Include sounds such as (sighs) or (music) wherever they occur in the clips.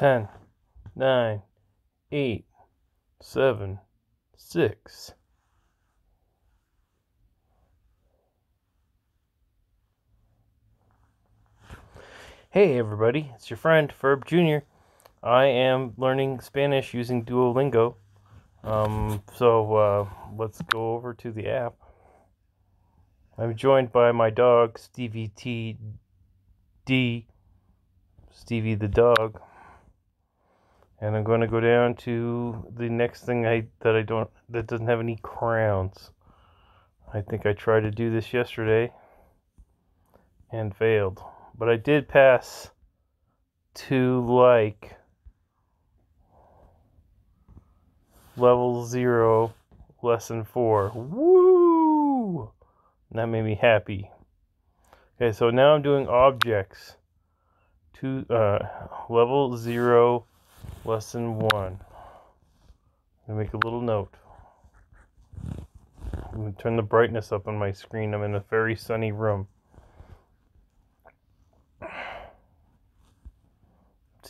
10, 9, 8, 7, 6. Hey everybody, it's your friend FURB Jr. I am learning Spanish using Duolingo. Um, so uh, let's go over to the app. I'm joined by my dog Stevie T D, Stevie the dog, and I'm going to go down to the next thing I that I don't that doesn't have any crowns. I think I tried to do this yesterday and failed, but I did pass to like level zero, lesson four. Woo! that made me happy. Okay, so now I'm doing objects. To uh, level zero, lesson one. I'm gonna make a little note. I'm gonna turn the brightness up on my screen. I'm in a very sunny room.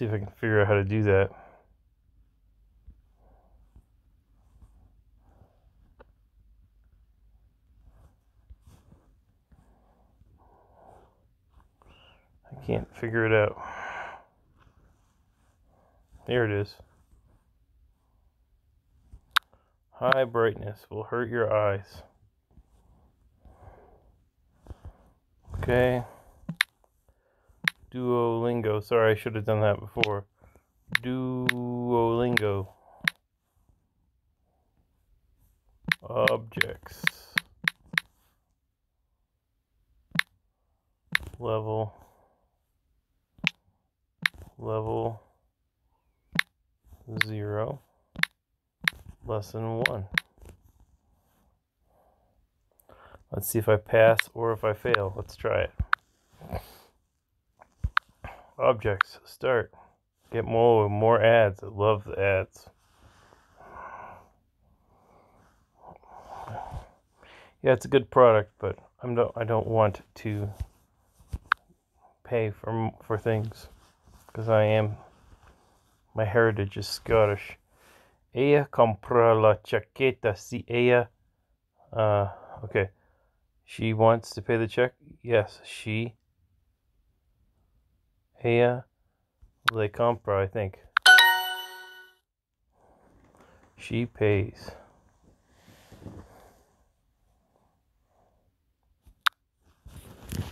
see if I can figure out how to do that. I can't figure it out. There it is. High brightness will hurt your eyes. Okay. Duolingo. Sorry, I should have done that before. Duolingo. Objects. Level level 0, lesson 1. Let's see if I pass or if I fail. Let's try it. Objects, start. Get more more ads. I love the ads. Yeah, it's a good product, but I'm no, I don't want to pay for for things because I am, my heritage is Scottish. Ella compra la chaqueta si ella, uh, okay. She wants to pay the check? Yes, she. Ella le compra, I think. She pays.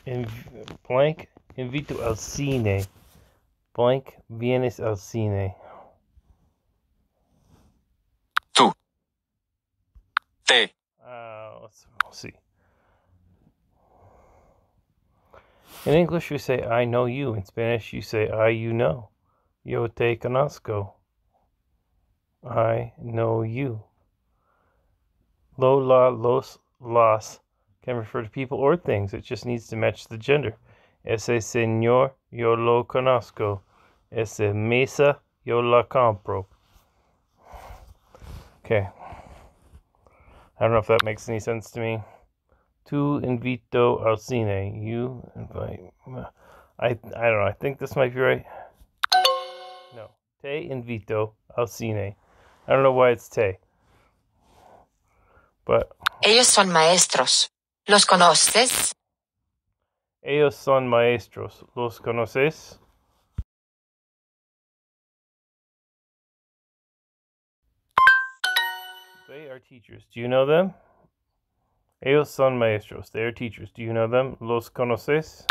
In blank invito al cine blank vienes al cine. Tú. Te. Uh, let's, we'll see. In English, you say I know you. In Spanish, you say I you know. Yo te conozco. I know you. Lo, la, los, las can refer to people or things. It just needs to match the gender. Ese señor yo lo conozco. Ese mesa yo la compro. Okay. I don't know if that makes any sense to me. Tu invito al cine. You invite. I I don't know. I think this might be right. No. Te invito al cine. I don't know why it's te. But. Ellos son maestros. ¿Los conoces? Ellos son maestros. ¿Los conoces? They are teachers. Do you know them? Ellos son maestros. They are teachers. Do you know them? ¿Los conoces?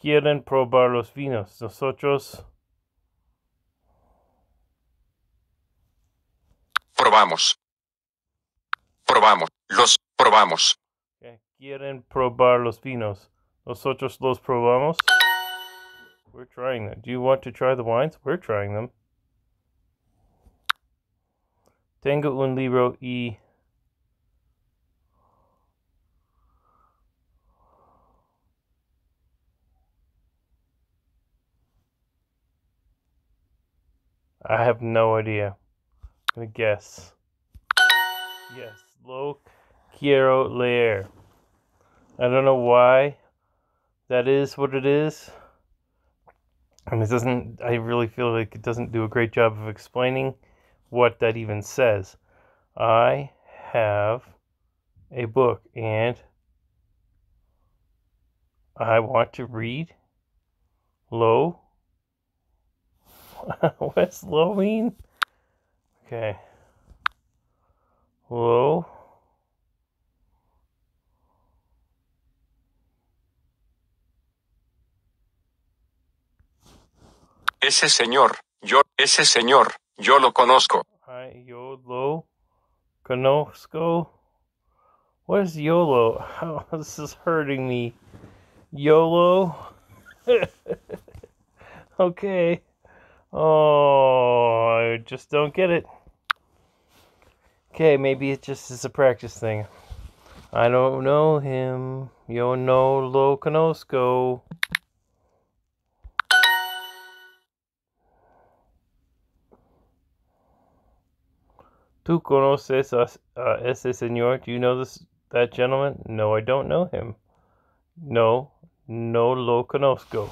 Quieren probar los vinos. Nosotros. Probamos. Probamos. Los probamos. Okay. Quieren probar los vinos. Nosotros los probamos. We're trying them. Do you want to try the wines? We're trying them. Tengo un libro y I have no idea. I'm gonna guess. Yes, lo quiero leer. I don't know why that is what it is. And it doesn't, I really feel like it doesn't do a great job of explaining what that even says. I have a book and I want to read. Low. (laughs) What's low mean? Okay. Low. Ese señor, yo, ese señor, yo lo conozco. I YOLO conozco. What is YOLO? Oh, (laughs) this is hurting me. YOLO. (laughs) okay. Oh, I just don't get it. Okay, maybe it just is a practice thing. I don't know him. Yo no lo conozco. ¿Tú conoces a, a uh, ese señor? Do you know this that gentleman? No, I don't know him. No, no lo conozco.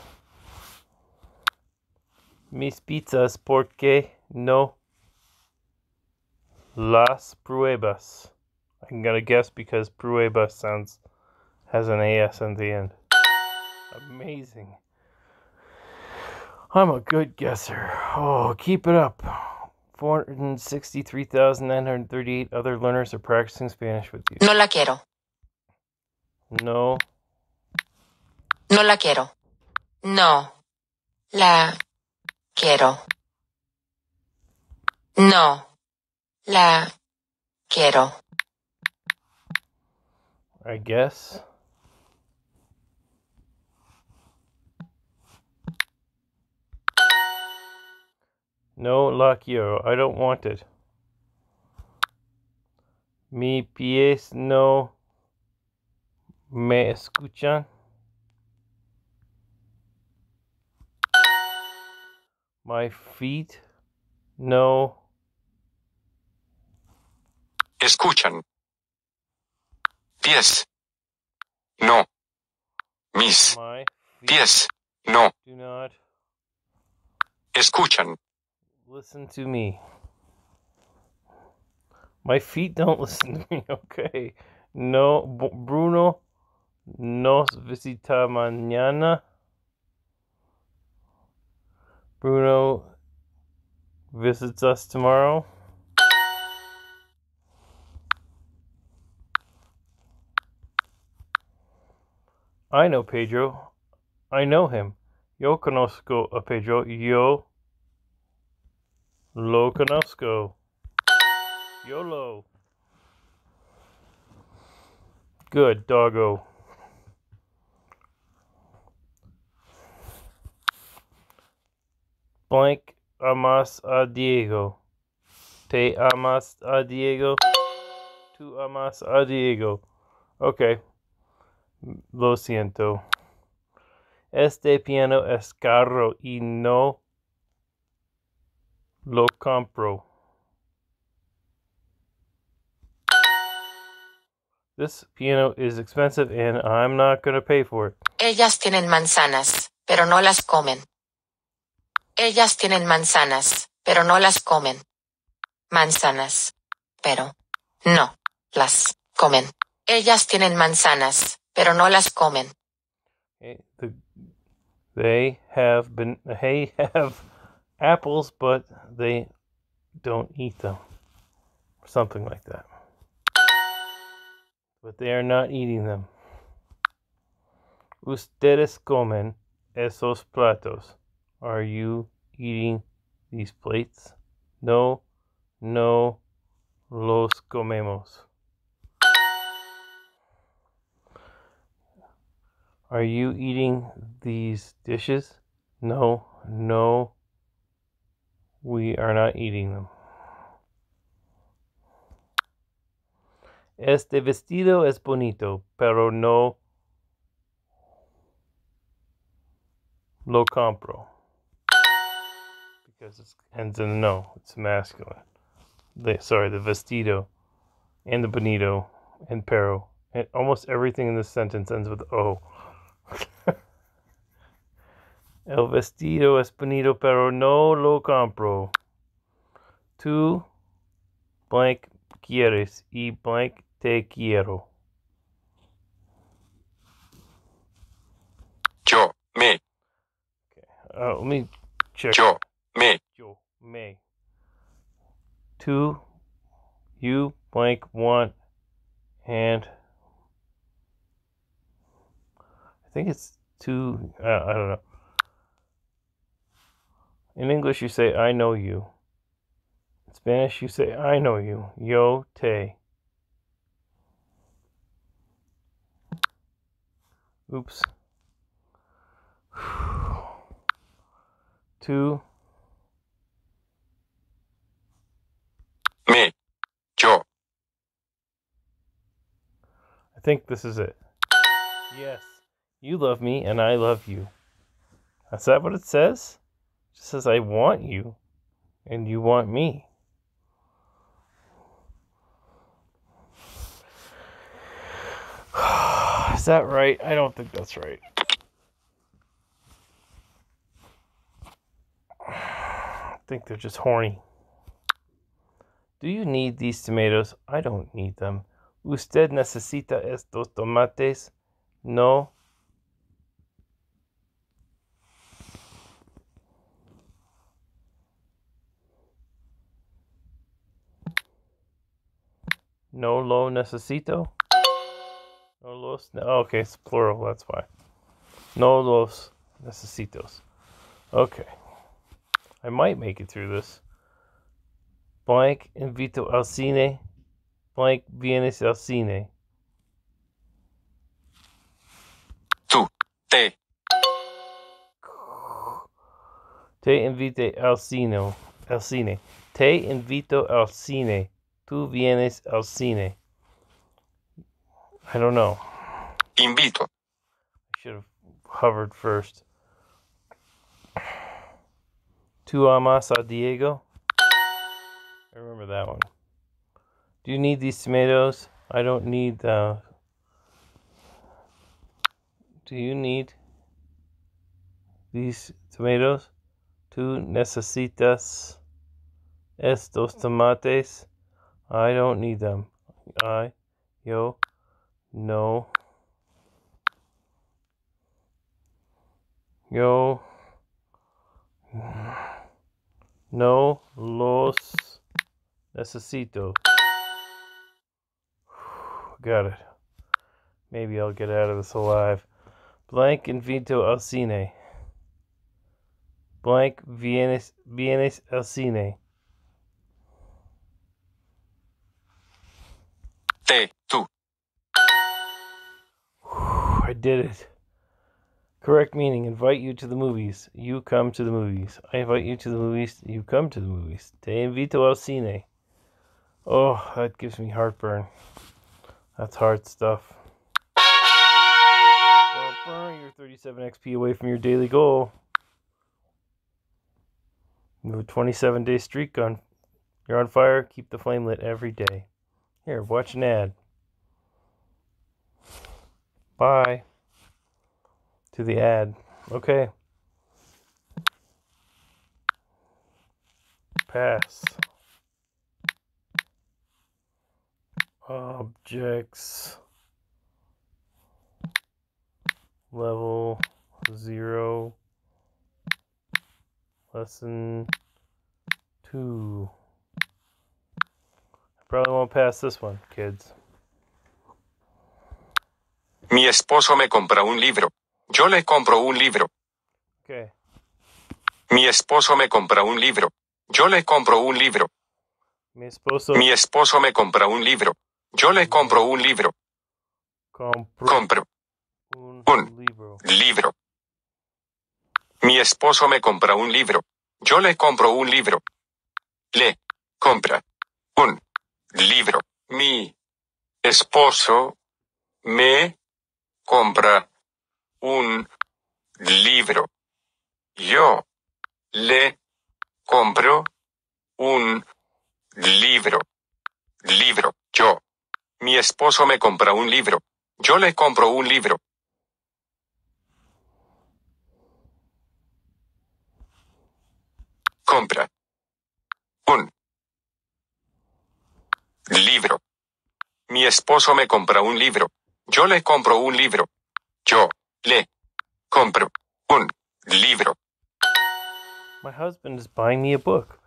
Mis pizzas, ¿por qué no las pruebas? I'm gonna guess because pruebas sounds has an AS at the end. Amazing. I'm a good guesser. Oh, keep it up. 463,938 other learners are practicing Spanish with you. No la quiero. No, No la quiero. No. La quiero. No. La quiero. I guess. No la quiero. I don't want it. Mi pies no me escuchan. My feet no Escuchan. Pies. No. Mis pies. No. do not Escuchan. Listen to me. My feet don't (laughs) listen to me. Okay. No, Bruno nos visita mañana. Bruno visits us tomorrow. I know Pedro. I know him. Yo conozco a Pedro. Yo lo conozco. YOLO. Good, doggo. Blank amas a Diego. Te amas a Diego. Tú amas a Diego. Okay. Lo siento. Este piano es caro y no lo compro. This piano is expensive and I'm not going to pay for it. Ellas tienen manzanas, pero no las comen. Ellas tienen manzanas, pero no las comen. Manzanas, pero no las comen. Ellas tienen manzanas, pero no las comen. They have been they have apples, but they don't eat them. Something like that. But they are not eating them. Ustedes comen esos platos. Are you eating these plates? No, no, los comemos. Are you eating these dishes? No, no, we are not eating them. Este vestido es bonito, pero no lo compro. Because it ends in no, it's masculine. The, sorry, the vestido and the bonito and pero. And almost everything in this sentence ends with O. (laughs) El vestido es bonito, pero no lo compro. Tú blank quieres y blank te quiero. Yo, me, Okay. Uh, let me check. yo, me, Yo, me. Two, you blank want, and I think it's two. Uh, I don't know. In English, you say "I know you." In Spanish, you say "I know you." Yo te. Oops. Two. me, yo, I think this is it. Yes. You love me and I love you. Is that what it says? Just says I want you and you want me. (sighs) Is that right? I don't think that's right. (sighs) I think they're just horny. Do you need these tomatoes? I don't need them. ¿Usted necesita estos tomates? No. No lo necesito. No los. oh, okay, it's plural. That's why. No los necesitos. Okay. I might make it through this. Blank invito al cine. Blank vienes al cine. tú, te, Te invite al cine. Al cine. Te invito al cine. Tú vienes al cine. I don't know. invito, I should have hovered first. Tu amas a Diego? I remember that one. Do you need these tomatoes? I don't need the. Do you need these tomatoes? Tu necesitas estos tomates? I don't need them. I, yo, no. Yo no los necesito. (sighs) Got it. Maybe I'll get out of this alive. Blank invito al cine. Blank vienes, vienes al cine. I did it. Correct meaning invite you to the movies. You come to the movies. I invite you to the movies. You come to the movies. Te invito al cine. Oh, that gives me heartburn. That's hard stuff. Well, you're 37 XP away from your daily goal. You have a 27 day streak on. You're on fire. Keep the flame lit every day. Here, watch an ad. Bye. To the ad. Okay. Pass. Objects. Level zero. Lesson two. Probably won't pass this one, kids. mi esposo me compra un libro, yo le compro un libro, Okay. mi esposo me compra un libro, yo le compro un libro, Mi esposo mi esposo me compra un libro, yo le compro un libro, compro, un un libro. libro. Mi esposo me compra un libro, yo le compro un libro, le compra un libro, mi esposo me compra un libro, yo le compro un libro, libro, yo. Mi esposo me compra un libro, yo le compro un libro. compra un libro. Mi esposo me compra un libro. Yo le compro un libro. Yo le compro un libro. My husband is buying me a book.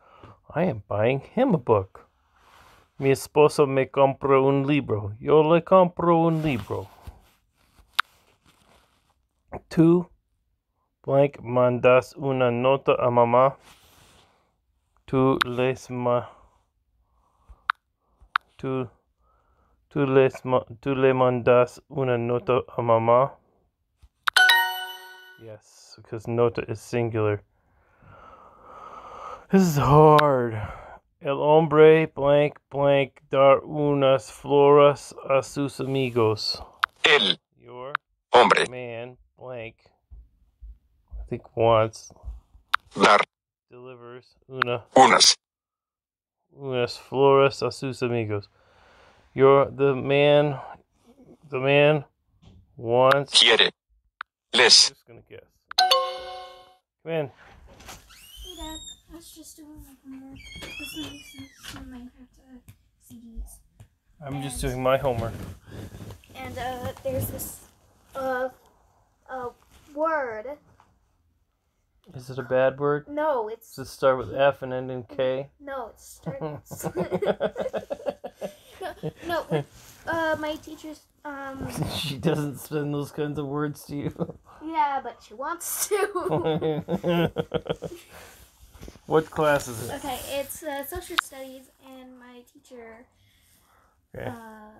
I am buying him a book. Mi esposo me compra un libro. Yo le compro un libro. Tú, blank, mandas una nota a mamá. Tú les ma. Tú, tú, les tú le mandas una nota a mamá. Yes, because nota is singular. This is hard. El hombre blank blank dar unas flores a sus amigos. El Your hombre man blank I think wants dar delivers una unas unas flores a sus amigos. You're the man the man wants quiere I'm just gonna guess. Come in. Hey Dad, I was just doing my homework. Listening to some Minecraft uh, CDs. I'm just doing my homework. And uh, there's this uh, uh, word. Is it a bad word? No, it's Does it start with F and end in K? no, it starts. (laughs) no, no. Uh, my teacher's um, (laughs) she doesn't send those kinds of words to you. yeah, but she wants to. (laughs) what class is it? okay, it's uh, social studies, and my teacher, Okay. uh,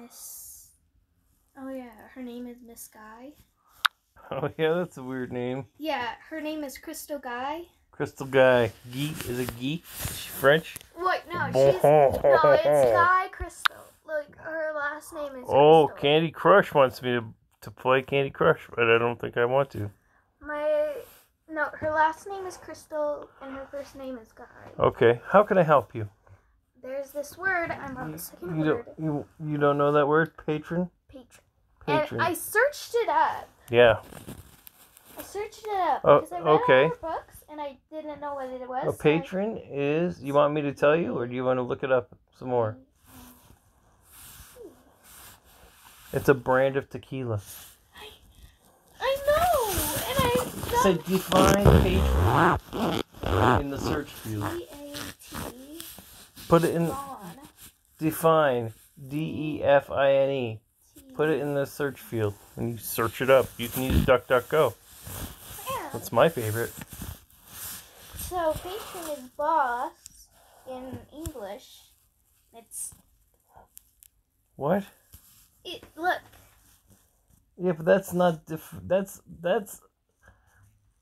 Miss. Oh yeah, her name is Miss Guy. (laughs) Oh yeah, that's a weird name. Yeah, her name is Crystal Guy. Crystal Guy. Guy is it Guy? Is French? Wait, no, she's no, it's Guy Crystal. Like her last name is. Oh, Crystal. Candy Crush wants me to to play Candy Crush, but I don't think I want to. My no, her last name is Crystal and her first name is Guy. Okay, how can I help you? There's this word. I'm on the second You word. don't you you don't know that word, patron? Patron. Patron. And I searched it up. Yeah. I searched it up oh, because I read okay. books and I didn't know what it was. A so I- patron is. You want me to tell you, or do you want to look it up some more? Mm-hmm. It's a brand of tequila. I I know, and I Say got define patron in the search field. D A T Put it in define D E F I N E. Put it in the search field and you search it up. You can use DuckDuckGo. Yeah. That's my favorite. So patron is boss in English. It's What? it. Look, Yeah, but that's not def- that's that's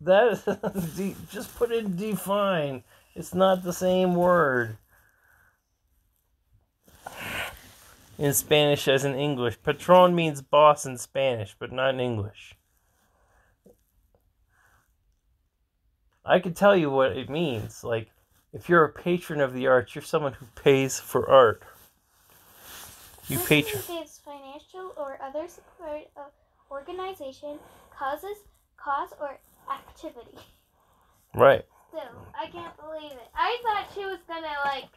that (laughs) de- just put in define. It's not the same word. In Spanish as in English. Patron means boss in Spanish, but not in English. I can tell you what it means. Like, if you're a patron of the arts, you're someone who pays for art. You This patron. indicates financial or other support of organization, causes, cause, or activity. Right. Still, I can't believe it. I thought she was gonna like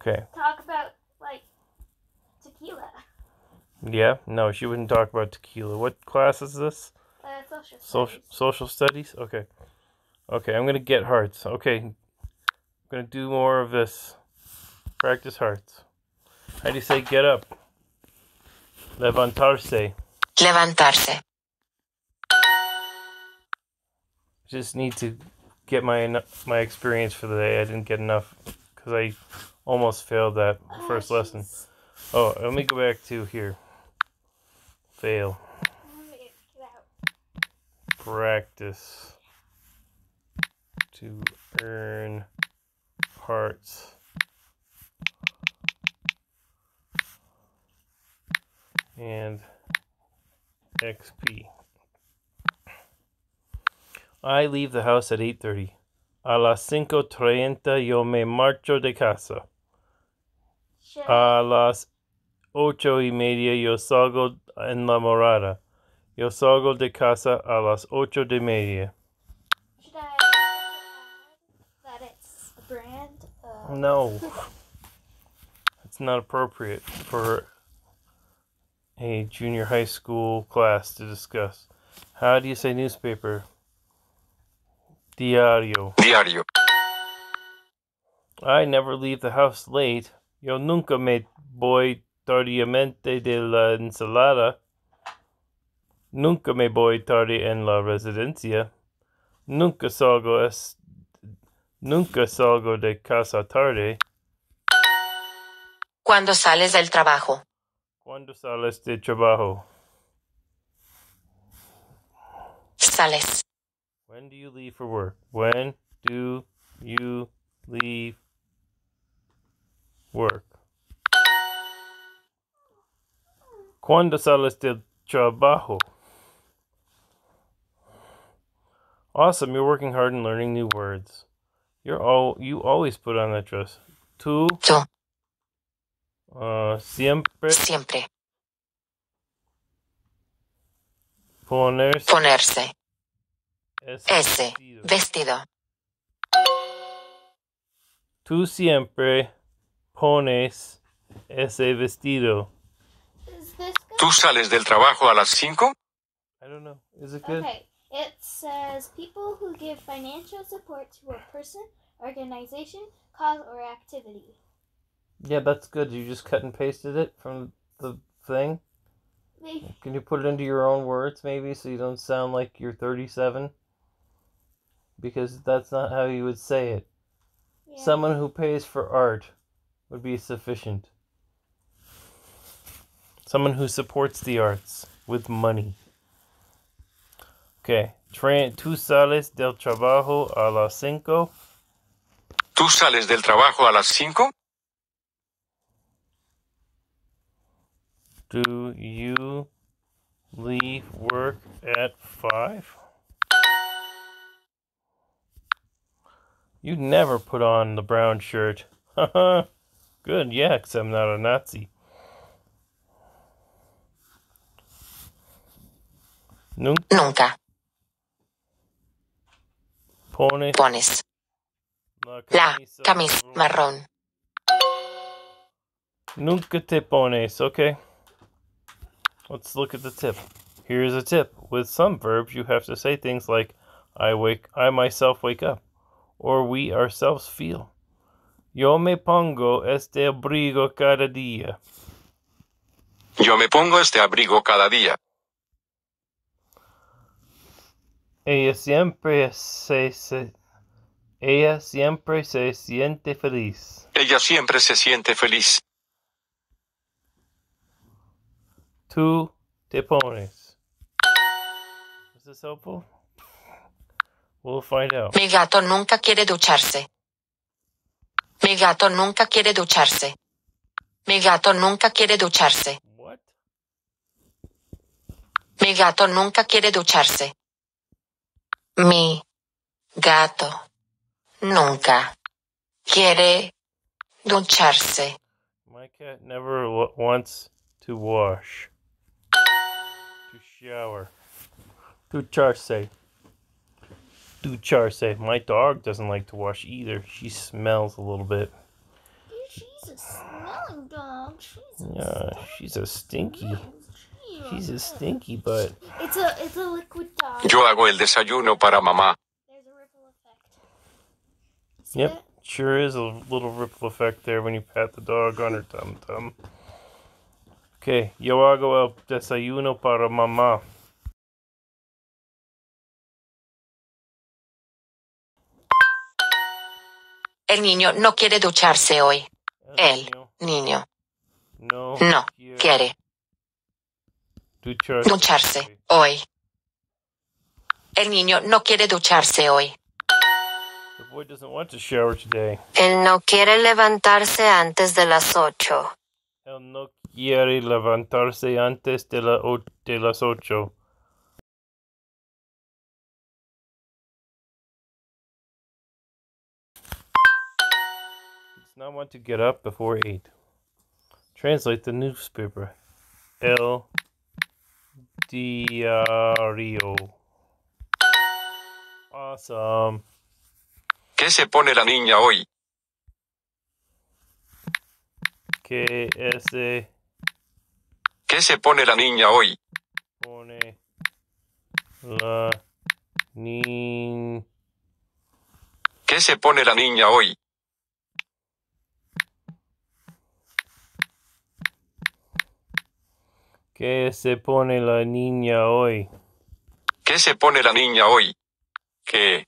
Okay. talk about tequila. Yeah. No, she wouldn't talk about tequila. What class is this? Uh, social Social studies. social studies. Okay. Okay, I'm gonna get hearts. Okay, I'm gonna do more of this. Practice hearts. How do you say get up? Levantarse. levantarse, Just need to get my my experience for the day. I didn't get enough because I almost failed that Oh, first lesson. Oh, let me go back to here. Fail. Practice to earn hearts. And XP. I leave the house at 8.30. A las 5.30 yo me marcho de casa. Should, A las ocho y media yo salgo en la morada. Yo salgo de casa a las ocho de media. should I add brand? Uh, No. (laughs) It's not appropriate for a junior high school class to discuss. How do you say newspaper? Diario. Diario. I never leave the house late. Yo nunca me voy tardíamente de la ensalada. Nunca me voy tarde en la residencia. Nunca salgo es nunca salgo de casa tarde. Cuando sales del trabajo. Cuando sales de trabajo? Sales. When do you leave for work? When do you leave work? Cuando sales del trabajo? Awesome, you're working hard and learning new words. You're all you always put on that dress. Tú, uh, siempre Siempre. Ponerse. ese Ese. vestido. Vestido. Tú siempre pones ese vestido. is this good? ¿Tú sales del trabajo a las 5? I don't know. Is it good? Okay. It says people who give financial support to a person, organization, cause, or activity. Yeah, that's good. You just cut and pasted it from the thing. They, Can you put it into your own words, maybe, so you don't sound like you're 37? Because that's not how you would say it. yeah. Someone who pays for art would be sufficient. Someone who supports the arts with money. Okay. Tú sales del trabajo a las cinco. ¿Tú sales del trabajo a las 5? Do you leave work at five? You never put on the brown shirt. (laughs) Good, yeah, 'cause I'm not a Nazi. Nunca Nunca. pones Pones. la La camisa camisa marrón. Nunca te pones, okay? Let's look at the tip. Here's a tip. With some verbs, you have to say things like I wake I myself wake up or we ourselves feel. Yo me pongo este abrigo cada día. Yo me pongo este abrigo cada día. Ella siempre se, se ella siempre se siente feliz. Ella siempre se siente feliz. Tú te pones. Is this helpful? We'll find out. Mi gato nunca quiere ducharse. Mi gato nunca quiere ducharse. Mi gato nunca quiere ducharse. What? Mi gato nunca quiere ducharse. Mi gato nunca quiere ducharse. My cat never wants to wash. To shower. Ducharse. Ducharse. My dog doesn't like to wash either. She smells a little bit. She's a smelling dog. She's a Yeah, she's a stinky. She's She's a stinky butt. It's a it's a liquid dog. Yo hago el desayuno para mamá. There's a ripple effect. See Yep, that? sure is a little ripple effect there when you pat the dog on her tum tum. Okay, yo hago el desayuno para mamá. El niño no quiere ducharse hoy. El niño no, no quiere ducharse. ducharse hoy. El niño no quiere ducharse hoy. Él no quiere levantarse antes de las ocho. Él no quiere levantarse antes de, la de las ocho. I want to get up before 8. Translate the newspaper. El Diario. Awesome. ¿Qué se pone la niña hoy? ¿Qué ¿Qué se pone la niña hoy? Niña. ¿Qué se pone la niña hoy? Que se pone la niña hoy? ¿Qué se pone la niña hoy? ¿Qué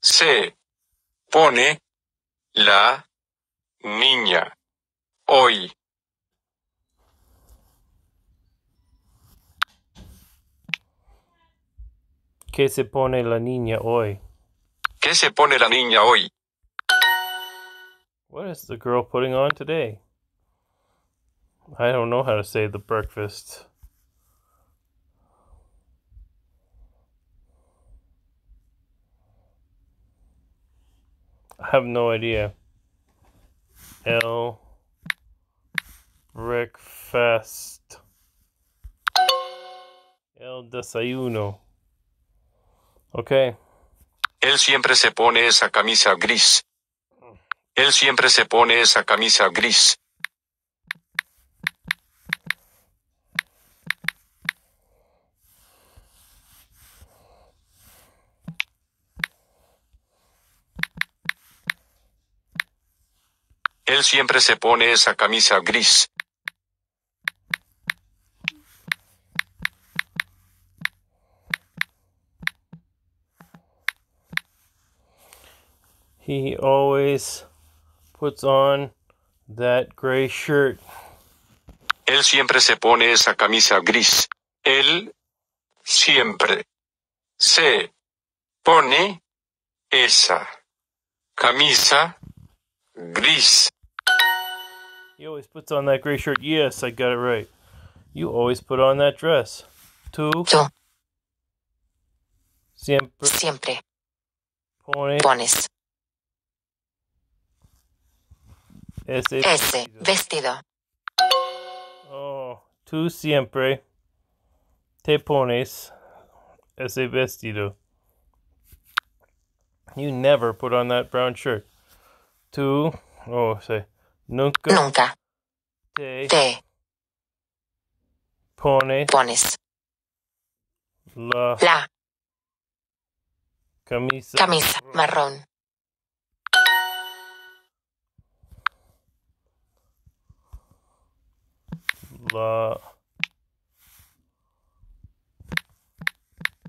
se pone la niña hoy? Que se pone la niña hoy? ¿Qué se pone la niña hoy? What is the girl putting on today? I don't know how to say the breakfast. I have no idea. El breakfast. El desayuno. Okay. Él siempre se pone esa camisa gris. Él siempre se pone esa camisa gris. Él siempre se pone esa camisa gris. He always puts on that gray shirt. Él siempre se pone esa camisa gris. Él siempre se pone esa camisa gris. He always puts on that gray shirt. Yes, I got it right. You always put on that dress. Tú Tú siempre siempre pones pones ese ese vestido. vestido. Oh, tú siempre te pones ese vestido. You never put on that brown shirt. Tú, oh, say, nunca. Nunca. Te te pones. pones. La la camisa camisa marrón. la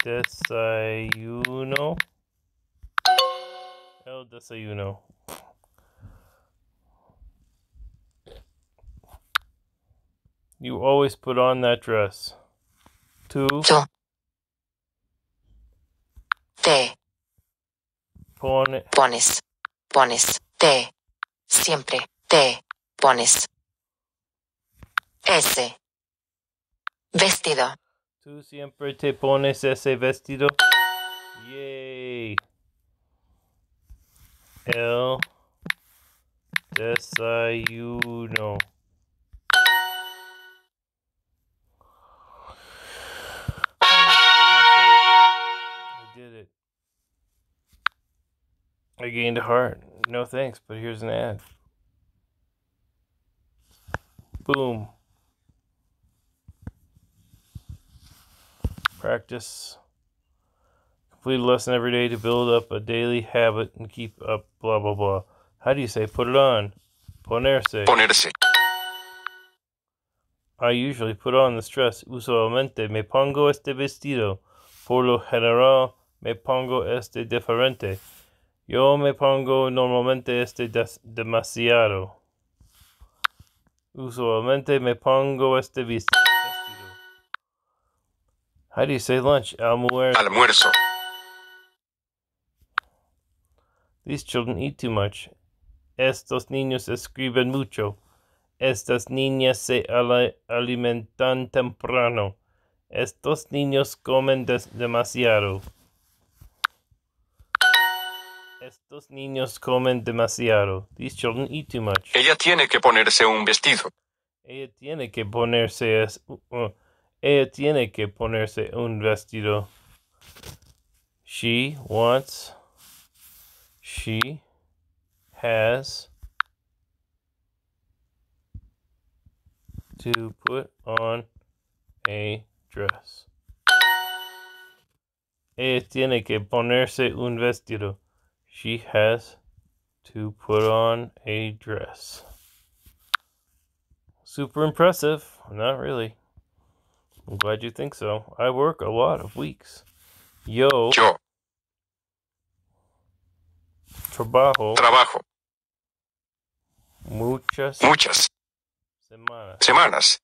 desayuno. El desayuno you always put on that dress. Tú te. Pone pones. Pones. Te. Siempre. Te. Pones. Ese vestido. tú siempre te pones ese vestido. Yay. El desayuno I gained a heart. No thanks, but here's an ad. Boom. Practice. Complete a lesson every day to build up a daily habit and keep up blah blah blah. How do you say put it on? Ponerse. Ponerse. I usually put on this dress. Usualmente me pongo este vestido. Por lo general me pongo este diferente. Yo me pongo normalmente este des- demasiado. Usualmente me pongo este vestido. How do you say lunch? Almuerzo. Almuerzo. These children eat too much. Estos niños escriben mucho. Estas niñas se alimentan temprano. Estos niños comen demasiado. Estos niños comen demasiado. These children eat too much. Ella tiene que ponerse un vestido. Ella tiene que ponerse es- uh, ella tiene que ponerse un vestido. She wants she has to put on a dress. Ella tiene que ponerse un vestido. She has to put on a dress. Super impressive. Not really. I'm glad you think so. I work a lot of weeks. Yo Yo trabajo trabajo muchas muchas semanas. semanas.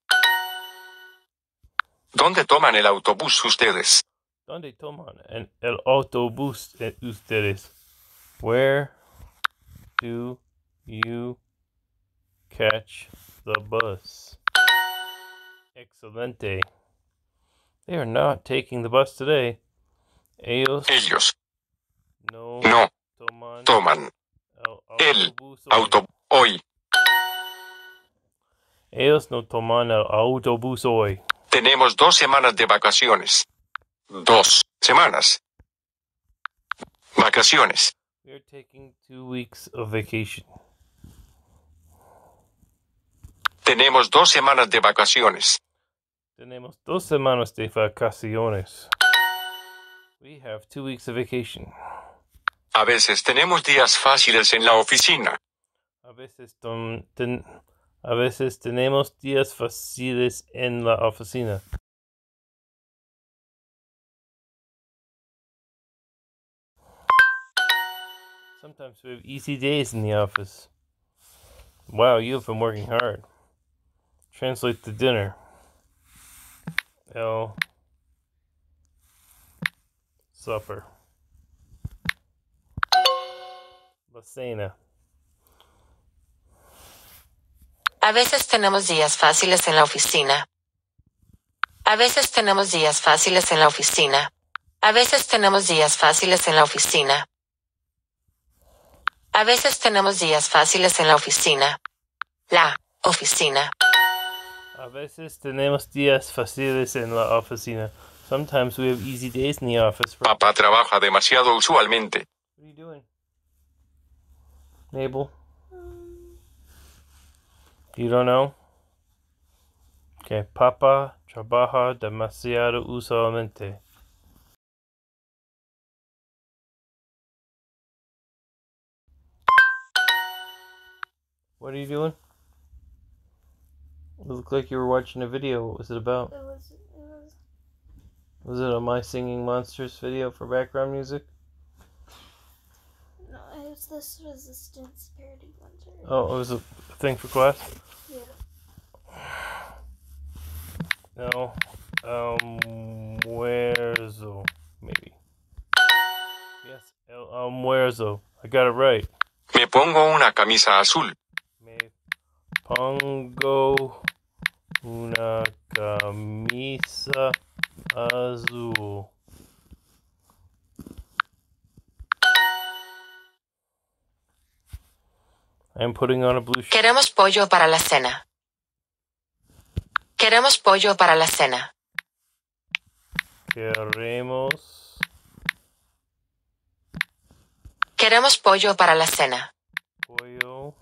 ¿Dónde toman el autobús ustedes? ¿Dónde toman el autobús eh, ustedes? Where do you catch the bus? Excelente. They are not taking the bus today. Ellos Ellos no no toman toman el autobús auto hoy. Ellos no toman el autobús hoy. Tenemos dos semanas de vacaciones. Dos semanas. Vacaciones. We are taking two weeks of vacation. Tenemos dos semanas de vacaciones. Tenemos dos semanas de vacaciones. We have two weeks of vacation. A veces tenemos días fáciles en la oficina. A veces, ton- ten- a veces tenemos días fáciles en la oficina. Sometimes we have easy days in the office. Wow, you have been working hard. Translate to dinner. L. Supper. Cena. A veces tenemos días fáciles en la oficina. A veces tenemos días fáciles en la oficina. A veces tenemos días fáciles en la oficina. A veces tenemos días fáciles en la oficina. La oficina. A veces tenemos días fáciles en la oficina. Sometimes we have easy days in the office. For- Papá trabaja demasiado usualmente. What are you doing? Mabel? You don't know? Okay, Papa trabaja demasiado usualmente. What are you doing? It looked like you were watching a video. What was it about? It was. It was. Was it a My Singing Monsters video for background music? No, it was this resistance parody one. Oh, it was a thing for class? Yeah. No. Um, Muerzo, maybe. Yes, El Almuerzo. I got it right. Me pongo una camisa azul. Pongo una camisa azul. I'm putting on a blue shirt. Queremos pollo para la cena. Queremos pollo para la cena. Queremos Queremos pollo para la cena. pollo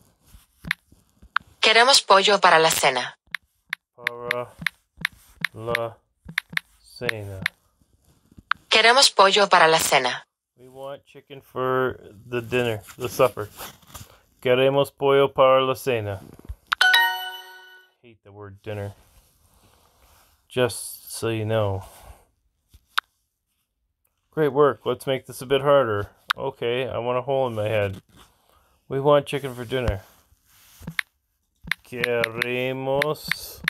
Queremos pollo para la cena. para la cena. Queremos pollo para la cena. We want chicken for the dinner, the supper. Queremos pollo para la cena. I hate the word dinner. Just so you know. Great work. Let's make this a bit harder. Okay, I want a hole in my head. We want chicken for dinner. Queremos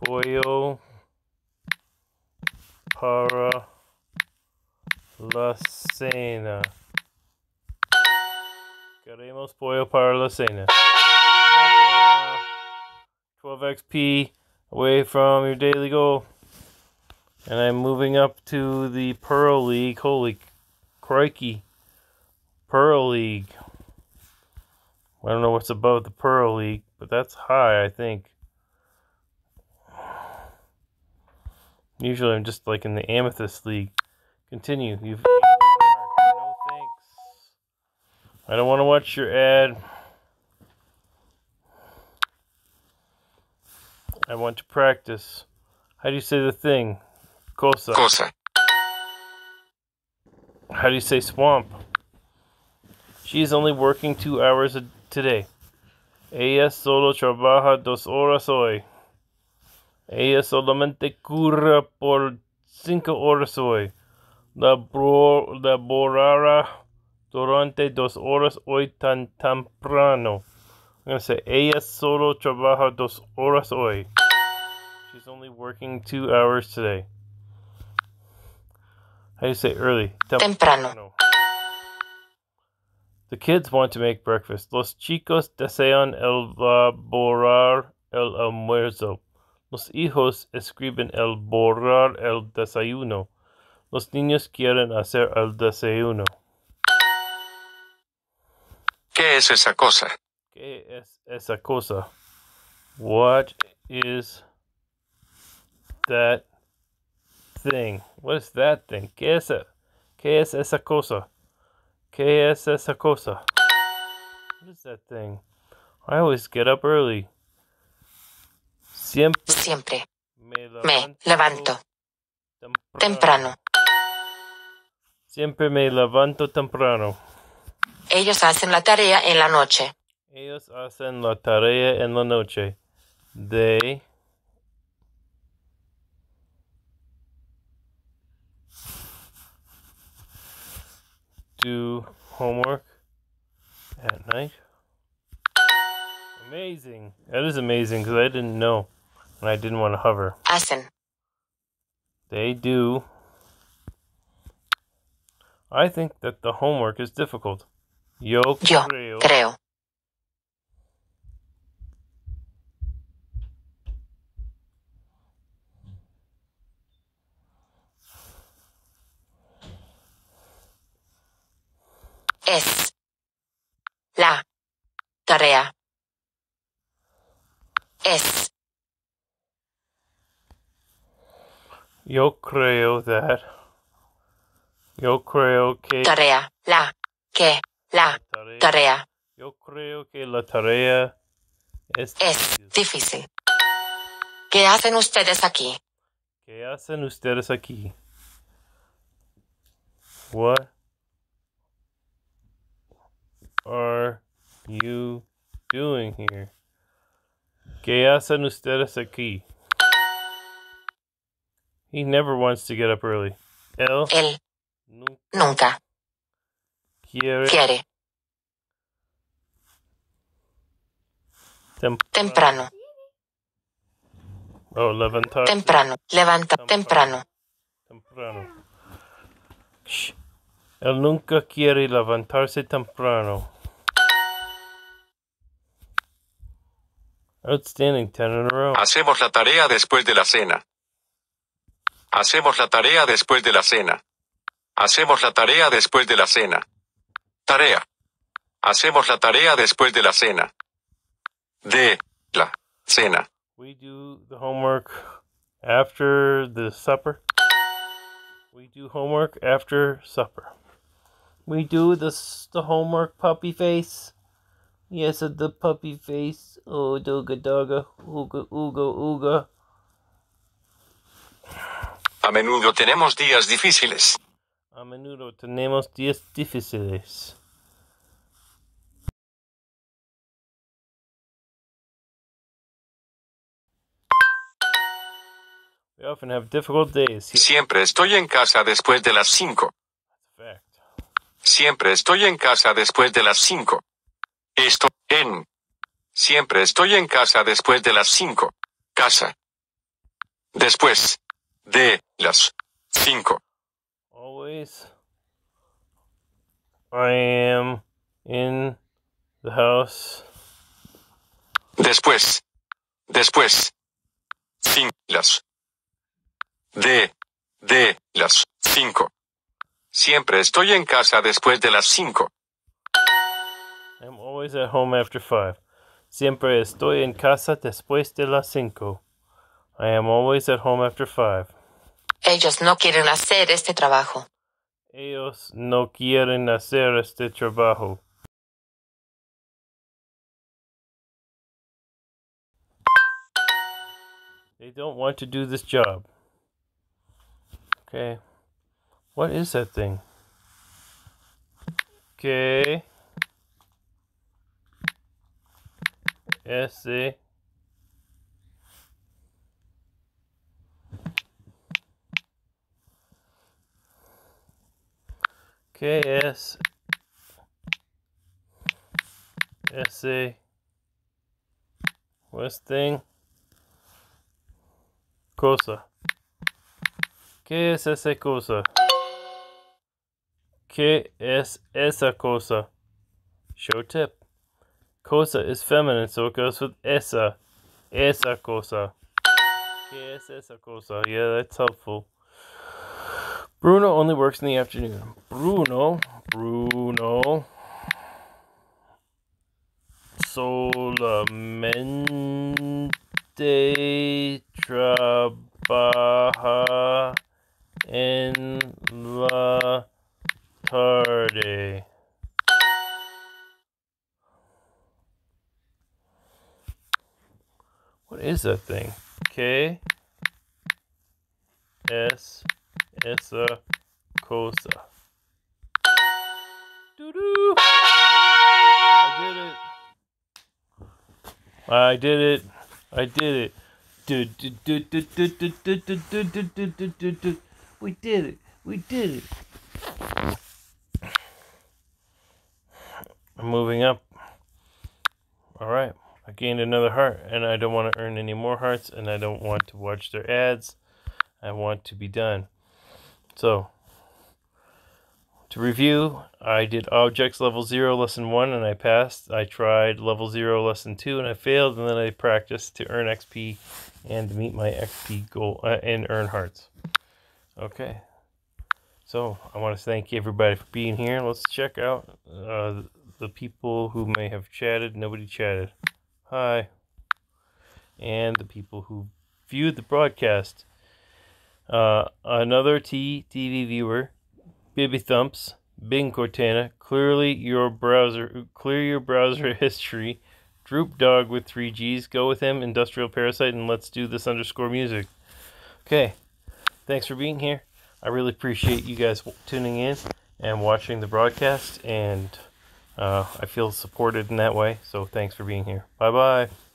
pollo para la cena. Queremos pollo para la cena. 12 XP away from your daily goal. And I'm moving up to the Pearl League. Holy crikey. Pearl League. I don't know what's above the Pearl League, but that's high, I think. Usually I'm just like in the Amethyst League. Continue. You've no thanks. I don't want to watch your ad. I want to practice. How do you say the thing? Cosa. cosa, How do you say swamp? She is only working two hours a today. Ella solo trabaja dos horas hoy. Ella solamente cura por cinco horas hoy. Labro- Laborará durante dos horas hoy tan temprano. I'm gonna say ella solo trabaja dos horas hoy. She's only working two hours today. How do you say early? Temprano. The kids want to make breakfast. Los chicos desean elaborar el almuerzo. Los hijos escriben el borrar el desayuno. Los niños quieren hacer el desayuno. ¿qué es esa cosa? ¿Qué es esa cosa? What is that thing? What is that thing? ¿Qué es, ¿Qué es esa cosa? ¿Qué es esa cosa? What is that thing? I always get up early. Siempre Siempre. me Me levanto temprano. Siempre me levanto temprano. Ellos hacen la tarea en la noche. Ellos hacen la tarea en la noche. They do homework at night. Amazing. That is amazing because I didn't know and I didn't want to hover. Hacen. They do. I think that the homework is difficult. Yo, Yo creo creo. Es la tarea. Es Yo creo that. Yo creo que tarea. La que la tarea- tarea Yo creo que la tarea es, es difícil. difícil. ¿Qué hacen ustedes aquí? ¿Qué hacen ustedes aquí? What are you doing here? ¿Qué hacen ustedes aquí? He never wants to get up early. Él Él nunca nunca quiere quiere tem- temprano, oh, levantarse temprano, levanta temprano. temprano. Shh. Él nunca quiere levantarse temprano. Outstanding, 10 in a row. Hacemos la tarea después de la cena. Hacemos la tarea después de la cena. Hacemos la tarea después de la cena. Tarea. Hacemos la tarea después de la cena. De la cena. We do the homework after the supper. We do homework after supper. We do the, the homework puppy face. Yes, the puppy face. Oh, doga doga. Ooga ooga ooga. A menudo tenemos días difíciles. A menudo tenemos días difíciles. We often have difficult days. Siempre estoy en casa después de las 5. fact. Siempre estoy en casa después de las 5. Esto, en. Siempre estoy en casa después de las 5. Casa. Después. De las 5. Always. I am in the house. Después. Después. Sin las. De. De las 5. Siempre estoy en casa después de las 5. always at home after five. Siempre estoy en casa después de las cinco. I am always at home after five. Ellos no quieren hacer este trabajo. Ellos no quieren hacer este trabajo. They don't want to do this job. Okay. What is that thing? Okay. SC KS SA Westing Cosa Que é essa cosa? Que é essa cosa? Show tip. Cosa is feminine, so it goes with esa. Esa cosa. Yes, es esa cosa? Yeah, that's helpful. Bruno only works in the afternoon. Bruno, Bruno, solamente trabaja en la tarde. What is that thing? K S Cosa. Doo doo! I did it. I did it. I did it. We did it. We did it. I'm moving up. All right. I gained another heart, and I don't want to earn any more hearts, and I don't want to watch their ads. I want to be done. So, to review, I did objects level 0 lesson 1 and I passed. I tried level 0 lesson 2 and I failed, and then I practiced to earn XP and meet my XP goal uh, and earn hearts. Okay. So, I want to thank everybody for being here. Let's check out uh, the people who may have chatted. Nobody chatted. Hi. And the people who viewed the broadcast. Uh, another T TV viewer, Bibby Thumps, Bing Cortana, clearly your browser, clear your browser (laughs) history, Droop Dog with three G's, go with him, Industrial Parasite, and let's do this underscore music. Okay, thanks for being here. I really appreciate you guys tuning in and watching the broadcast, and uh, I feel supported in that way. So thanks for being here. Bye bye.